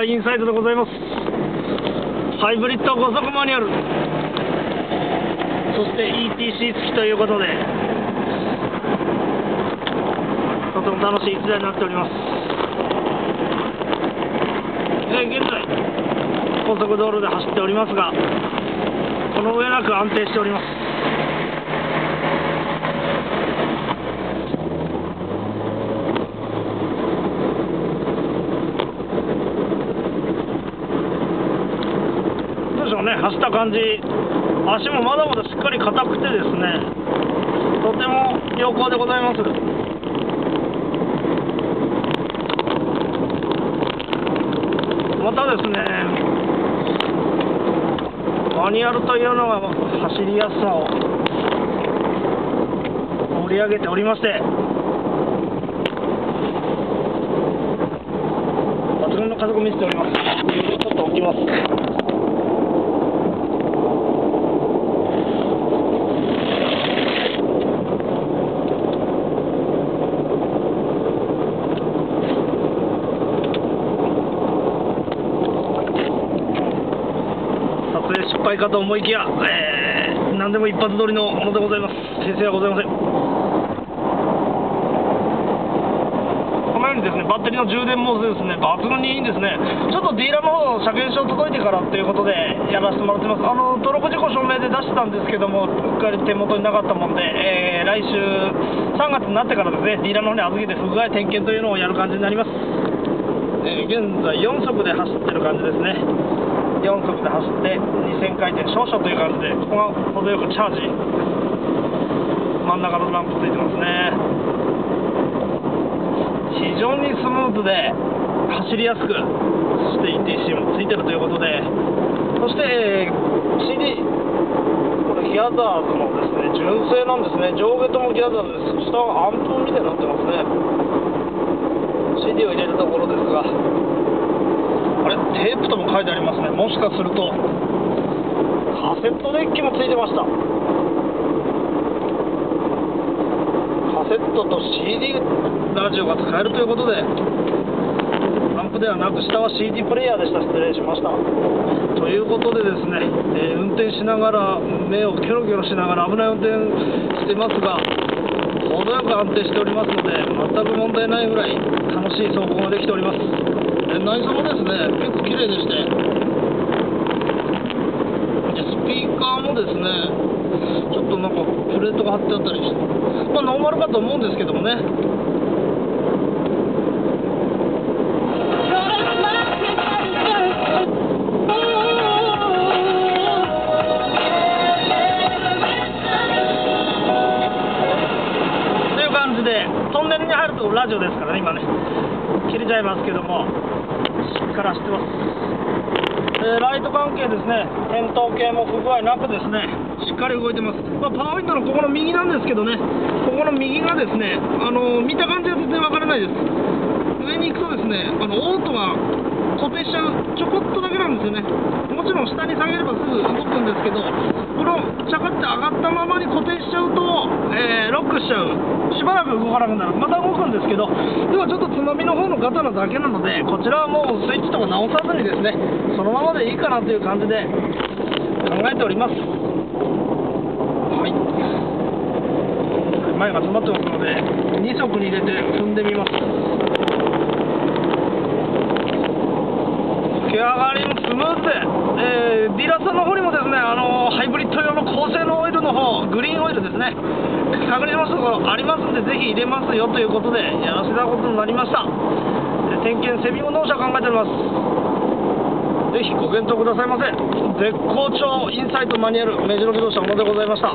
ダーインサイドでございます。ハイブリッド5速マニュアル。そして ETC 付きということで。とても楽しい1台になっております。え現在高速道路で走っておりますがこの上なく安定しておりますどうでしょうね走った感じ。足もまだまだしっかり硬くてですね。とても良好でございます。またですねマニュアルというのが走りやすさを盛り上げておりまして。抜群の加速を見せております。ちょっと置きます撮影失敗かと思いきや、えー、何でも一発撮りのものでございます。先生はございません。このようにですねバッテリーの充電モードですね抜群にいいんですね。ちょっとディーラーの方の車検証届いてからということでやらせてもらってます。あの登録事故証明で出してたんですけどもうっかり手元になかったもんで、えー来週3月になってからですねディーラーの方に預けて不具合点検というのをやる感じになります。えー現在4速で走ってる感じですね。4速で走って2000回転少々という感じでここが程よくチャージ真ん中のランプついてますね。非常にスムーズで走りやすくそして ETC もついてるということでそして CD これギアザーズのですね純正なんですね。上下ともギアザーズです。下はアンプみたいになってますね。CD を入れるところですが。れテープとも書いてありますね。もしかすると。カセットデッキもついてました。カセットと CD ラジオが使えるということでアンプではなく下は CD プレイヤーでした。失礼しました。ということでですね、えー運転しながら目をキョロキョロしながら危ない運転してますが程よく安定しておりますので全く問題ないぐらい楽しい走行ができております。内装もですね。結構綺麗でして。でスピーカーもですねちょっとなんかプレートが貼ってあったりして。まあノーマルかと思うんですけどもね。という感じでトンネルに入るとラジオですからね今ね。切れちゃいますけども。から走ってます、えーライト関係ですね。点灯系も不具合なくですねしっかり動いてます、まあ、パワーウィンドウのここの右なんですけどねここの右がですねあのー見た感じは全然わからないです。上に行くとですねあのオートが固定しちゃうちょこっとだけなんですよね。もちろん下に下げればすぐ動くんですけどこのチャカって上がったままに固定しちゃうと、えーロックしちゃうしばらく動かなくなる。また動くんですけどではちょっとつまみの方のガタなだけなのでこちらはもうスイッチとか直さずにですねそのままでいいかなという感じで考えております。はい。前が詰まってますので2足に入れて踏んでみます。毛上がりもスムーズで、えーディラーさんの方にもですね、あのハイブリッド用の高性能オイルの方、グリーンオイルですね、確認しますところありますんで、ぜひ入れますよということで、やらせたことになりました。点検、セミモ納車考えております。ぜひご検討くださいませ。絶好調インサイトマニュアル、目白自動車小野でございました。